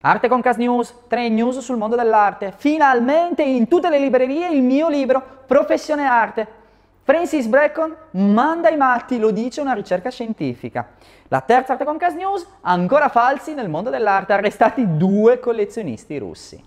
Arte con Cas News, 3 news sul mondo dell'arte. Finalmente in tutte le librerie il mio libro Professione Arte. Francis Bacon manda i matti, lo dice una ricerca scientifica. La terza Arte con Cas News, ancora falsi nel mondo dell'arte, arrestati due collezionisti russi.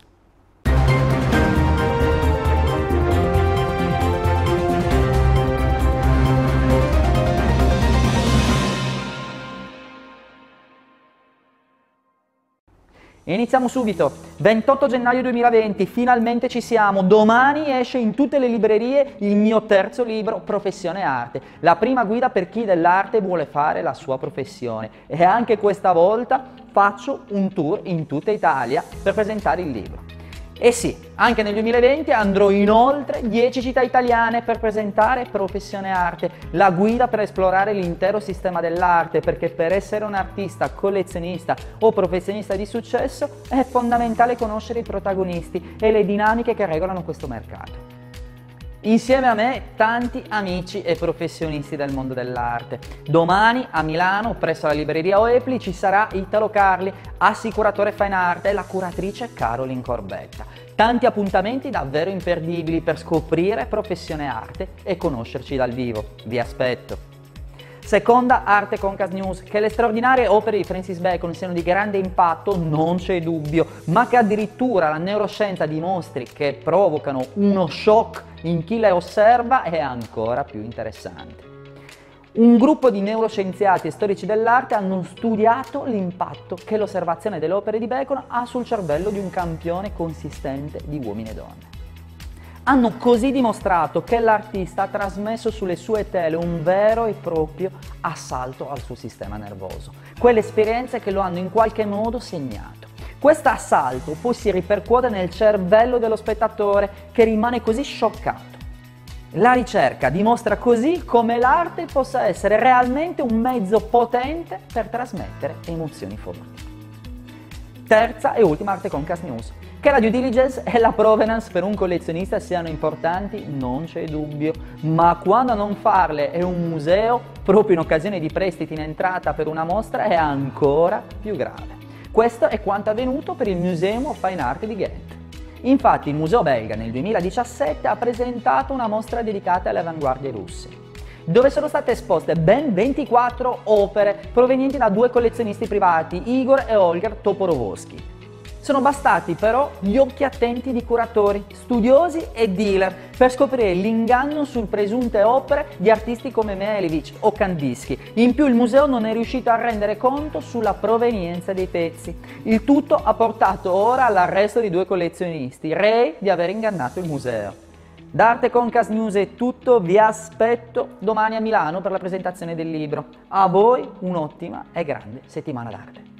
Iniziamo subito. 28 gennaio 2020, finalmente ci siamo. Domani esce in tutte le librerie il mio terzo libro, Professione Arte. La prima guida per chi dell'arte vuole fare la sua professione. E anche questa volta faccio un tour in tutta Italia per presentare il libro. E sì, anche nel 2020 andrò in oltre 10 città italiane per presentare Professione Arte, la guida per esplorare l'intero sistema dell'arte, perché per essere un artista, collezionista o professionista di successo è fondamentale conoscere i protagonisti e le dinamiche che regolano questo mercato. Insieme a me tanti amici e professionisti del mondo dell'arte. Domani a Milano, presso la libreria Oepli, ci sarà Italo Carli, assicuratore fine art e la curatrice Caroline Corbetta. Tanti appuntamenti davvero imperdibili per scoprire professione arte e conoscerci dal vivo. Vi aspetto! Seconda arte Concas News, che le straordinarie opere di Francis Bacon siano di grande impatto non c'è dubbio, ma che addirittura la neuroscienza dimostri che provocano uno shock in chi le osserva è ancora più interessante. Un gruppo di neuroscienziati e storici dell'arte hanno studiato l'impatto che l'osservazione delle opere di Bacon ha sul cervello di un campione consistente di uomini e donne hanno così dimostrato che l'artista ha trasmesso sulle sue tele un vero e proprio assalto al suo sistema nervoso, quelle esperienze che lo hanno in qualche modo segnato. Questo assalto poi si ripercuote nel cervello dello spettatore che rimane così scioccato. La ricerca dimostra così come l'arte possa essere realmente un mezzo potente per trasmettere emozioni forti. Terza e ultima arte con Cast News. Che la due diligence e la provenance per un collezionista siano importanti non c'è dubbio, ma quando non farle è un museo, proprio in occasione di prestiti in entrata per una mostra, è ancora più grave. Questo è quanto avvenuto per il Museum of Fine Art di Ghent. Infatti il Museo belga nel 2017 ha presentato una mostra dedicata alle avanguardie russe, dove sono state esposte ben 24 opere provenienti da due collezionisti privati, Igor e Olger Toporovsky, sono bastati però gli occhi attenti di curatori, studiosi e dealer per scoprire l'inganno su presunte opere di artisti come Melevich o Kandinsky. In più il museo non è riuscito a rendere conto sulla provenienza dei pezzi. Il tutto ha portato ora all'arresto di due collezionisti, rei di aver ingannato il museo. Da Arte Concas News è tutto, vi aspetto domani a Milano per la presentazione del libro. A voi un'ottima e grande settimana d'arte.